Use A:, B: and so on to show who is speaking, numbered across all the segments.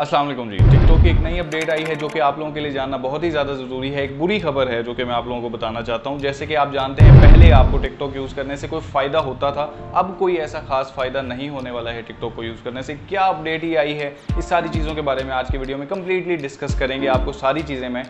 A: वालेकुम जी। टिकटॉक की एक नई अपडेट आई है जो कि आप लोगों के लिए जानना बहुत ही ज़्यादा ज़रूरी है। एक बुरी खबर है जो कि मैं आप लोगों को बताना चाहता हूँ। जैसे कि आप जानते हैं, पहले आपको टिकटॉक यूज़ करने से कोई फ़ायदा होता था। अब कोई ऐसा खास फ़ायदा नहीं होने वाला है टिकटॉक को यूज़ करने से। क्या अपडेट ही आई है? इस सारी चीज़ों के बारे में आज की वीडियो में कम्प्लीटली डिस्कस करेंगे। आपको सारी चीज़ें मैं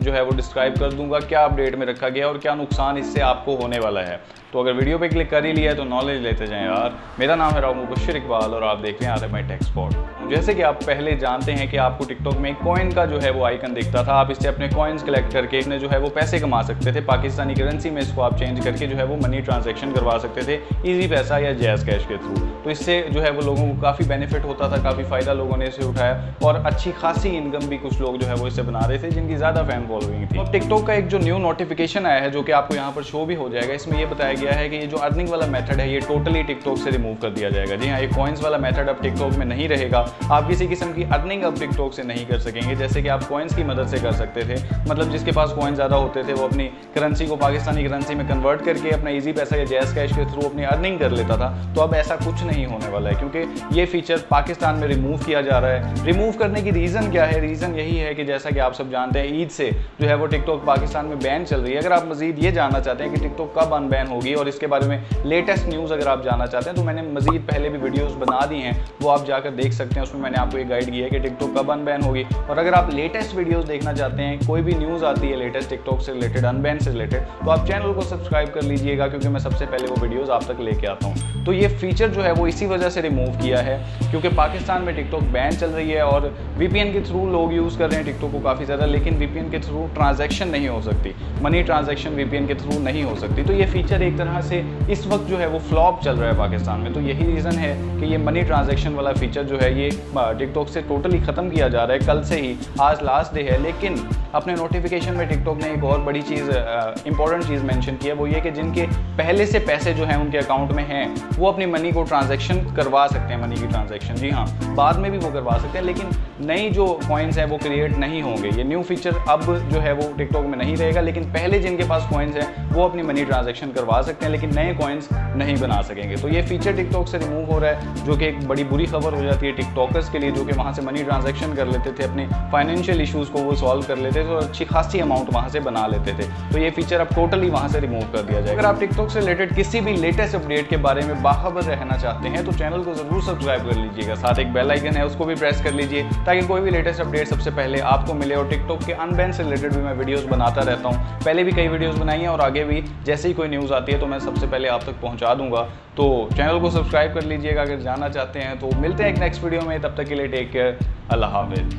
A: जो है वो डिस्क्राइब कर दूँगा। क्या अपडेट में रखा गया और क्या नुकसान इससे आपको होने वाला है। तो अगर वीडियो पे क्लिक कर ही लिया है तो नॉलेज लेते जाएँ यार। मेरा नाम है राव मुबशर इकबाल और आप देख रहे हैं आर एम आई टेक्सपोर्ट जैसे कि आप पहले जानते हैं कि आपको टिकटॉक में कॉइन का जो है वो आइकन दिखता था। आप इससे अपने कॉइन्स कलेक्ट करके इसमें जो है वो पैसे कमा सकते थे। पाकिस्तानी करेंसी में इसको आप चेंज करके जो है वो मनी ट्रांजेक्शन करवा सकते थे। ईजी पैसा या जैज़ कैश के थ्रू तो इससे जो है वो लोगों को काफ़ी बेनिफिट होता था, काफ़ी फ़ायदा लोगों ने इसे उठाया। और अच्छी खासी इनकम भी कुछ लोग जो है वो इसे बना रहे थे, जिनकी ज़्यादा फ़ैन फॉलोइंग थी। अब टिकटॉक का एक जो न्यू नोटिफिकेशन आया है, जो कि आपको यहाँ पर शो भी हो जाएगा, इसमें यह बताया गया है कि ये जो अर्निंग वाला मेथड है, ये टोटली टिकटॉक से रिमूव कर दिया जाएगा। जी हाँ ये कॉइन्स वाला मेथड अब टिकटॉक में नहीं रहेगा। आप किसी किस्म की अर्निंग अब टिकटॉक से नहीं कर सकेंगे, जैसे कि आप कॉइन्स की मदद से कर सकते थे। मतलब जिसके पास कॉइन ज़्यादा होते थे, वो अपनी करेंसी को पाकिस्तानी करेंसी में कन्वर्ट करके अपना ईजी पैसा या जैस कैश के थ्रू अपनी अर्निंग कर लेता था तो अब ऐसा कुछ नहीं होने वाला है, क्योंकि ये फीचर पाकिस्तान में रिमूव किया जा रहा है। रिमूव करने की रीज़न क्या है? रीज़न यही है कि जैसा कि आप सब जानते हैं, ईद से जो है वो टिकटॉक पाकिस्तान में बैन चल रही है। अगर आप मजीद ये जानना चाहते हैं कि टिकटॉक कब अनबैन होगी और इसके बारे में लेटेस्ट न्यूज़ अगर आप जानना चाहते हैं तो मैंने मजीद पहले भी वीडियोस बना दी हैं, वो आप जाकर देख सकते हैं। उसमें मैंने आपको एक गाइड किया है कि टिकटॉक कब अनबैन होगी। और अगर आप लेटेस्ट वीडियोस देखना चाहते हैं, कोई भी न्यूज़ आती है लेटेस्ट टिकटॉक से रिलेटेड अनबैन से रिलेटेड तो आप चैनल को सब्सक्राइब कर लीजिएगा, क्योंकि मैं सबसे पहले वो वीडियोज़ आप तक लेके आता हूँ। तो ये फीचर जो है, वो इसी वजह से रिमूव किया है, क्योंकि पाकिस्तान में टिकटॉक बैन चल रही है और वीपीएन के थ्रू लोग यूज़ कर रहे हैं टिकटॉक को काफ़ी ज़्यादा, लेकिन वीपीएन के थ्रू ट्रांजेक्शन नहीं हो सकती। मनी ट्रांजेक्शन वीपीएन के थ्रू नहीं हो सकती। तो ये फीचर एक तरह से इस वक्त जो है वो फ्लॉप चल रहा है पाकिस्तान में। तो यही रीज़न है कि ये मनी ट्रांजेक्शन वाला फीचर जो है ये टिकटॉक से टोटली ख़त्म किया जा रहा है। कल से ही, आज लास्ट डे है। लेकिन अपने नोटिफिकेशन में टिकटॉक ने एक और बड़ी चीज़ इंपॉर्टेंट चीज़ मेंशन की है। वो ये कि जिनके पहले से पैसे जो हैं उनके अकाउंट में हैं, वो अपनी मनी को ट्रांजेक्शन करवा सकते हैं मनी की ट्रांजेक्शन जी हाँ बाद में भी वो करवा सकते हैं, लेकिन नई जो कॉइन्स हैं वो क्रिएट नहीं होंगे। ये न्यू फीचर अब जो है वो टिकटॉक में नहीं रहेगा, लेकिन पहले जिनके पास कॉइन्स हैं, वो अपनी मनी ट्रांजेक्शन करवा सकते हैं, लेकिन नए कॉइन्स नहीं बना सकेंगे। तो ये फीचर टिकटॉक से रिमूव हो रहा है, जो कि एक बड़ी बुरी खबर हो जाती है टिकटॉकर्स के लिए, जो कि वहाँ से मनी ट्रांजेक्शन कर लेते थे, अपने फाइनेंशियल इशूज़ को वो सॉल्व कर लेते थे और अच्छी खासी अमाउंट वहाँ से बना लेते थे। तो ये फीचर अब टोटली वहाँ से रिमूव कर दिया जाए अगर आप टिकटॉक से रिलेटेड किसी भी लेटेस्ट अपडेट के बारे में बाखबर रहना चाहते हैं तो चैनल को ज़रूर सब्सक्राइब कर लीजिएगा। साथ एक बेल आइकन है, उसको भी प्रेस कर लीजिए, ताकि कोई भी लेटेस्ट अपडेट सबसे पहले आपको मिले और टिकटॉक के अनबैन से रिलेटेड भी मैं वीडियोस बनाता रहता हूँ। पहले भी कई वीडियोस बनाई हैं और आगे भी जैसे ही कोई न्यूज़ आती है तो मैं सबसे पहले आप तक पहुँचा दूँगा। तो चैनल को सब्सक्राइब कर लीजिएगा अगर जाना चाहते हैं तो मिलते हैं एक नेक्स्ट वीडियो में। तब तक के लिए टेक केयर अल्लाह हाफिज़।